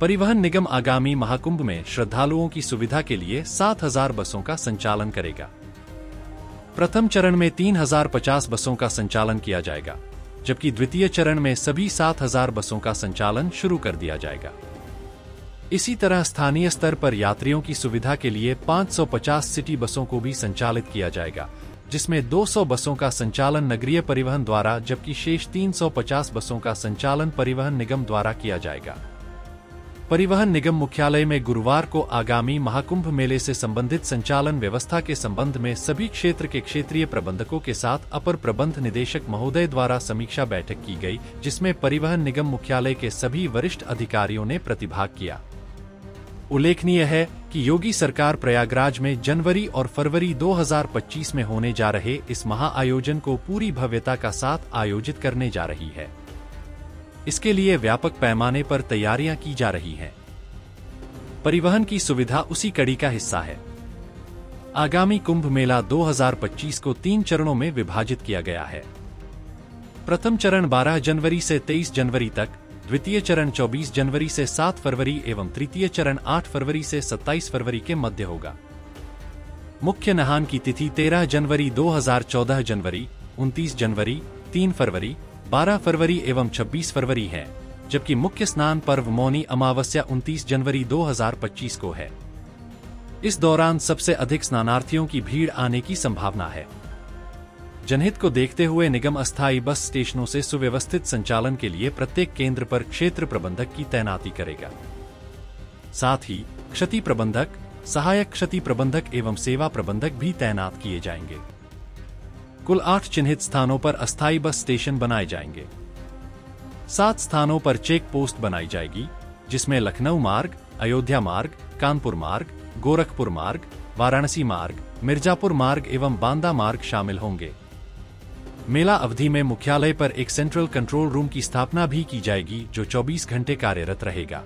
परिवहन निगम आगामी महाकुंभ में श्रद्धालुओं की सुविधा के लिए 7000 बसों का संचालन करेगा। प्रथम चरण में 3050 बसों का संचालन किया जाएगा, जबकि द्वितीय चरण में सभी 7000 बसों का संचालन शुरू कर दिया जाएगा। इसी तरह स्थानीय स्तर पर यात्रियों की सुविधा के लिए 550 सिटी बसों को भी संचालित किया जाएगा, जिसमें 200 बसों का संचालन नगरीय परिवहन द्वारा, जबकि शेष 350 बसों का संचालन परिवहन निगम द्वारा किया जाएगा। परिवहन निगम मुख्यालय में गुरुवार को आगामी महाकुंभ मेले से संबंधित संचालन व्यवस्था के संबंध में सभी क्षेत्र के क्षेत्रीय प्रबंधकों के साथ अपर प्रबंध निदेशक महोदय द्वारा समीक्षा बैठक की गई, जिसमें परिवहन निगम मुख्यालय के सभी वरिष्ठ अधिकारियों ने प्रतिभाग किया। उल्लेखनीय है कि योगी सरकार प्रयागराज में जनवरी और फरवरी 2025 में होने जा रहे इस महाआयोजन को पूरी भव्यता का साथ आयोजित करने जा रही है। इसके लिए व्यापक पैमाने पर तैयारियाँ की जा रही हैं। परिवहन की सुविधा उसी कड़ी का हिस्सा है। आगामी कुंभ मेला 2025 को तीन चरणों में विभाजित किया गया है। प्रथम चरण 12 जनवरी से 23 जनवरी तक, द्वितीय चरण 24 जनवरी से 7 फरवरी एवं तृतीय चरण 8 फरवरी से 27 फरवरी के मध्य होगा। मुख्य नहान की तिथि 13 जनवरी 2014 जनवरी 29 जनवरी 3 फरवरी 12 फरवरी एवं 26 फरवरी है, जबकि मुख्य स्नान पर्व मौनी अमावस्या 29 जनवरी 2025 को है। इस दौरान सबसे अधिक स्नानार्थियों की भीड़ आने की संभावना है। जनहित को देखते हुए निगम अस्थायी बस स्टेशनों से सुव्यवस्थित संचालन के लिए प्रत्येक केंद्र पर क्षेत्र प्रबंधक की तैनाती करेगा। साथ ही क्षति प्रबंधक, सहायक क्षति प्रबंधक एवं सेवा प्रबंधक भी तैनात किए जाएँगे। कुल आठ चिन्हित स्थानों पर अस्थायी बस स्टेशन बनाए जाएँगे। सात स्थानों पर चेक पोस्ट बनाई जाएगी, जिसमें लखनऊ मार्ग, अयोध्या मार्ग, कानपुर मार्ग, गोरखपुर मार्ग, वाराणसी मार्ग, मिर्जापुर मार्ग एवं बांदा मार्ग शामिल होंगे। मेला अवधि में मुख्यालय पर एक सेंट्रल कंट्रोल रूम की स्थापना भी की जाएगी, जो 24 घंटे कार्यरत रहेगा।